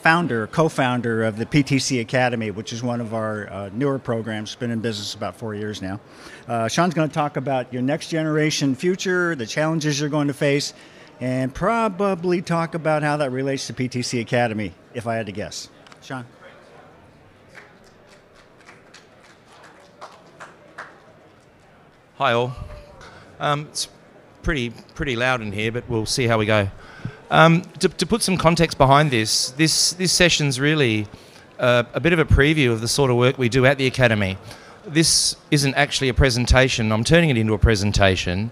founder, co-founder of the PTC Academy, which is one of our uh, newer programs. Been in business about four years now. Uh, Sean's going to talk about your next generation future, the challenges you're going to face, and probably talk about how that relates to PTC Academy, if I had to guess. Sean. Hi all. Um, it's pretty pretty loud in here, but we'll see how we go. Um, to, to, put some context behind this, this this session's really a bit of a preview of the sort of work we do at the academy. This isn't actually a presentation. I'm turning it into a presentation,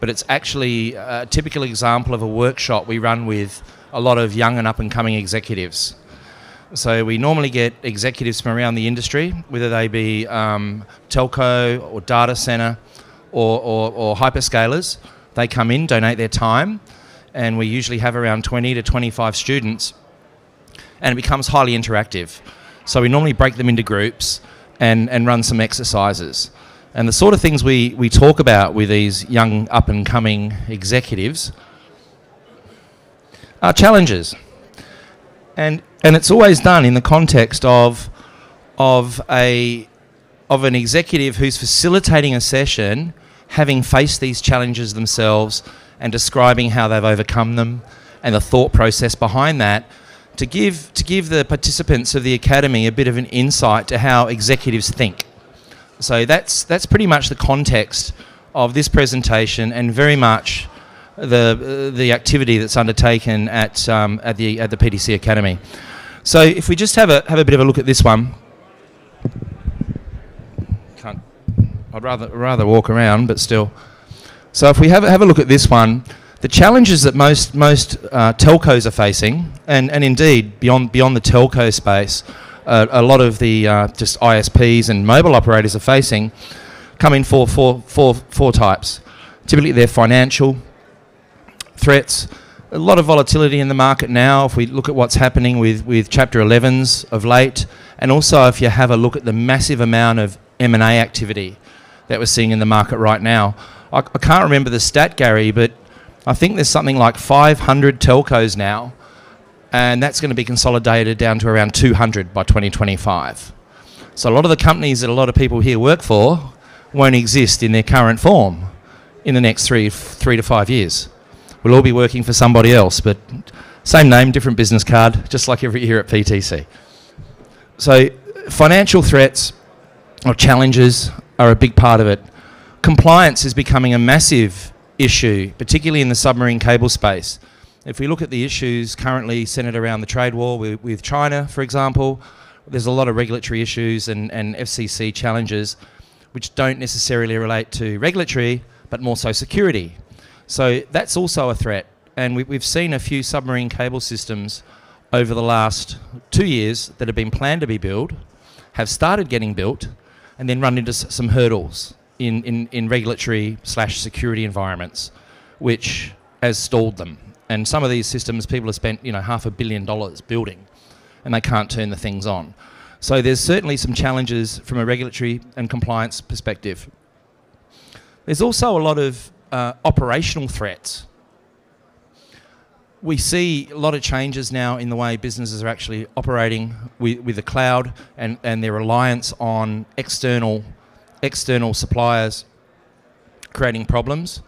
but it's actually a typical example of a workshop we run with a lot of young and up and coming executives. So we normally get executives from around the industry, whether they be um, telco or data center or, or, or hyperscalers. They come in, donate their time, and we usually have around 20 to 25 students, and it becomes highly interactive. So we normally break them into groups and, and run some exercises. And the sort of things we, we talk about with these young up and coming executives are challenges. And, and it's always done in the context of, of, a, of an executive who's facilitating a session having faced these challenges themselves and describing how they've overcome them and the thought process behind that to give, to give the participants of the Academy a bit of an insight to how executives think. So that's, that's pretty much the context of this presentation and very much the, the activity that's undertaken at, um, at, the, at the PTC Academy. So if we just have a, have a bit of a look at this one. Can't, I'd rather, rather walk around, but still. So if we have, have a look at this one, the challenges that most, most uh, telcos are facing, and, and indeed beyond, beyond the telco space, uh, a lot of the uh, just ISPs and mobile operators are facing, come in four, four, four, four types. Typically they're financial threats, a lot of volatility in the market now if we look at what's happening with, with Chapter 11s of late, and also if you have a look at the massive amount of M&A activity that we're seeing in the market right now. I, I can't remember the stat, Gary, but I think there's something like 500 telcos now, and that's going to be consolidated down to around 200 by 2025. So a lot of the companies that a lot of people here work for won't exist in their current form in the next three, three to five years. We'll all be working for somebody else, but same name, different business card, just like every year at PTC. So financial threats or challenges are a big part of it compliance is becoming a massive issue, particularly in the submarine cable space. If we look at the issues currently centered around the trade war with, with China, for example, there's a lot of regulatory issues and, and FCC challenges which don't necessarily relate to regulatory, but more so security. So that's also a threat. And we, we've seen a few submarine cable systems over the last two years that have been planned to be built, have started getting built, and then run into some hurdles in, in, in regulatory slash security environments, which has stalled them. And some of these systems, people have spent you know half a billion dollars building, and they can't turn the things on. So there's certainly some challenges from a regulatory and compliance perspective. There's also a lot of uh, operational threats. We see a lot of changes now in the way businesses are actually operating with, with the cloud and, and their reliance on external external suppliers creating problems.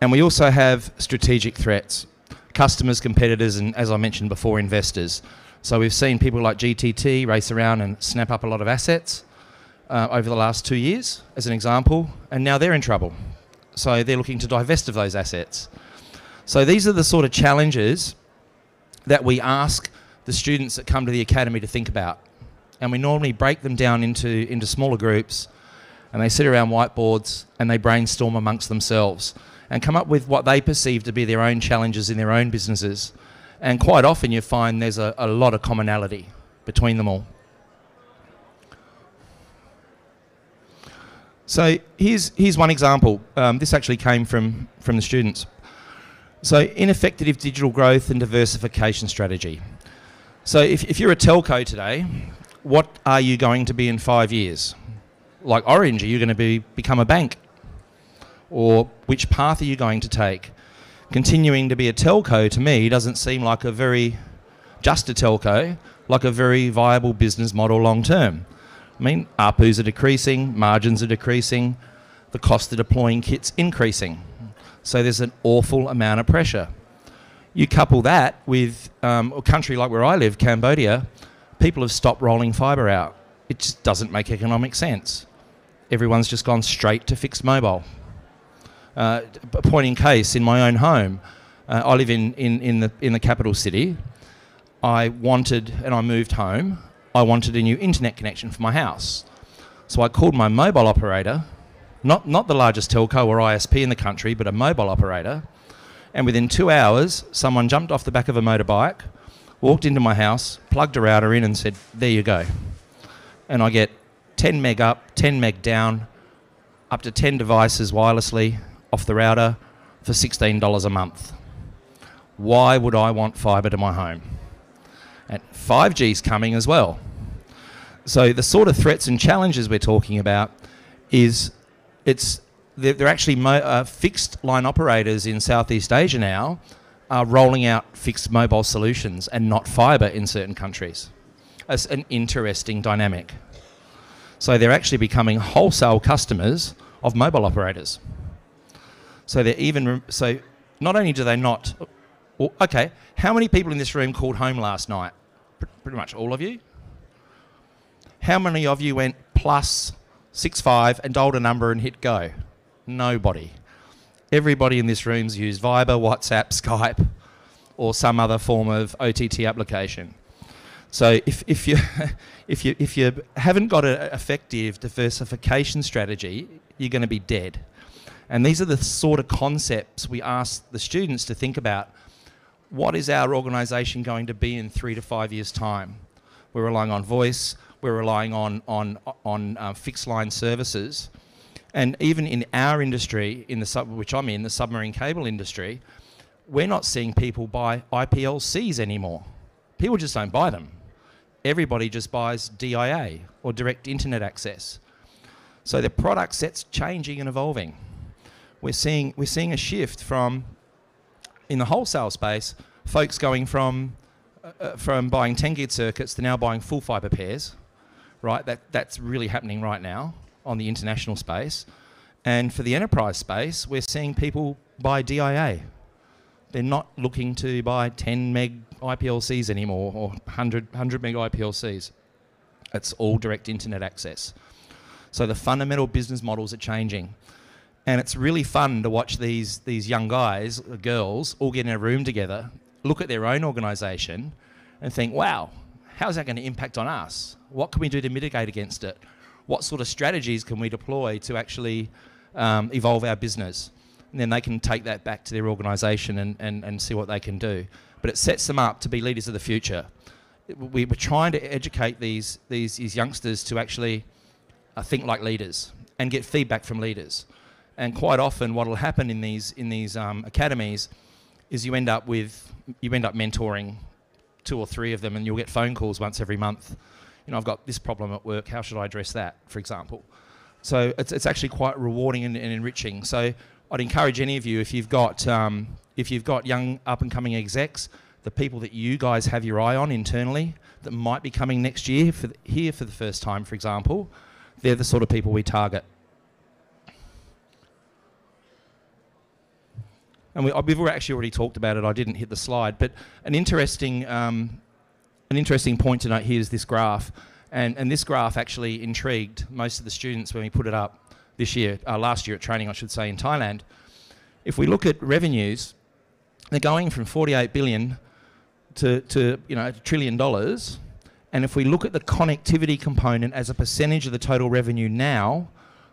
And we also have strategic threats customers, competitors, and as I mentioned before, investors. So we've seen people like GTT race around and snap up a lot of assets uh, over the last two years, as an example, and now they're in trouble. So they're looking to divest of those assets. So these are the sort of challenges that we ask the students that come to the academy to think about. And we normally break them down into, into smaller groups and they sit around whiteboards and they brainstorm amongst themselves and come up with what they perceive to be their own challenges in their own businesses. And quite often you find there's a, a lot of commonality between them all. So here's, here's one example. Um, this actually came from, from the students. So ineffective digital growth and diversification strategy. So if, if you're a telco today, what are you going to be in five years? Like Orange, are you going to be become a bank? Or which path are you going to take? Continuing to be a telco to me doesn't seem like a very just a telco like a very viable business model long term. I mean, ARPUs are decreasing, margins are decreasing, the cost of deploying kits increasing. So there's an awful amount of pressure. You couple that with um, a country like where I live, Cambodia, people have stopped rolling fibre out. It just doesn't make economic sense. Everyone's just gone straight to fixed mobile. Uh, a point in case, in my own home, uh, I live in, in, in, the, in the capital city. I wanted, and I moved home, I wanted a new internet connection for my house. So I called my mobile operator, not, not the largest telco or ISP in the country, but a mobile operator. And within two hours, someone jumped off the back of a motorbike, walked into my house, plugged a router in, and said, There you go. And I get 10 meg up, 10 meg down, up to 10 devices wirelessly off the router for $16 a month. Why would I want fibre to my home? And 5G is coming as well. So the sort of threats and challenges we're talking about is it's they're, actually mo- uh, fixed line operators in Southeast Asia now are rolling out fixed mobile solutions and not fibre in certain countries. It's an interesting dynamic. So they're actually becoming wholesale customers of mobile operators. So they're even so. Not only do they not. Okay, how many people in this room called home last night? Pretty much all of you. How many of you went plus six five and dialed a number and hit go? Nobody. Everybody in this room's used Viber, WhatsApp, Skype, or some other form of OTT application. So if, if you if you if you haven't got an effective diversification strategy, you're going to be dead. And these are the sort of concepts we ask the students to think about. What is our organisation going to be in three to five years' time? We're relying on voice. We're relying on on on uh, fixed line services, and even in our industry, in the sub, which I'm in, the submarine cable industry, we're not seeing people buy IPLCs anymore. People just don't buy them. Everybody just buys DIA or direct internet access. So the product set's changing and evolving. We're seeing we're seeing a shift from in the wholesale space, folks going from uh, uh from buying 10 gig circuits to now buying full fiber pairs right? That, that's really happening right now on the international space. And for the enterprise space, we're seeing people buy DIA. They're not looking to buy 10 meg IPLCs anymore or 100, 100 meg IPLCs. It's all direct internet access. So the fundamental business models are changing. And it's really fun to watch these, these young guys, girls, all get in a room together, look at their own organisation, and think, wow, how's that going to impact on us? What can we do to mitigate against it? What sort of strategies can we deploy to actually um, evolve our business? And then they can take that back to their organisation and, and, and see what they can do. But it sets them up to be leaders of the future. We, are trying to educate these, these, these youngsters to actually uh, think like leaders and get feedback from leaders. And quite often, what will happen in these, in these um, academies is you end up with you end up mentoring two or three of them, and you'll get phone calls once every month. You know, I've got this problem at work. How should I address that, for example? So it's, it's actually quite rewarding and, and enriching. So I'd encourage any of you, if you've got um, if you've got young up and coming execs, the people that you guys have your eye on internally that might be coming next year for here for the first time, for example, they're the sort of people we target. and we, have actually already talked about it. I didn't hit the slide, but an interesting, um, an interesting point to note here is this graph, and, and this graph actually intrigued most of the students when we put it up this year, uh, last year at training, I should say, in Thailand. If we look at revenues, they're going from 48 billion to, to you know, a trillion dollars. And if we look at the connectivity component as a percentage of the total revenue now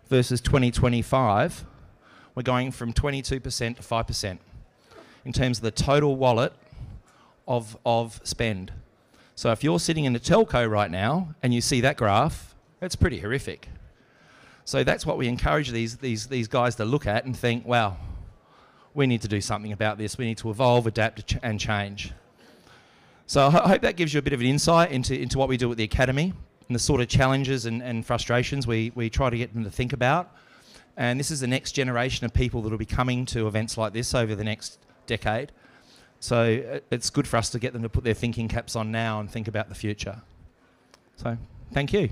versus 2025, we're going from 22% to 5% in terms of the total wallet of, of spend. So if you're sitting in a telco right now and you see that graph, it's pretty horrific. So that's what we encourage these, these, these guys to look at and think, wow, we need to do something about this. We need to evolve, adapt, and change. So I hope that gives you a bit of an insight into, into what we do at the Academy and the sort of challenges and, and frustrations we, we try to get them to think about. And this is the next generation of people that will be coming to events like this over the next decade. So uh, it's good for us to get them to put their thinking caps on now and think about the future. So thank you.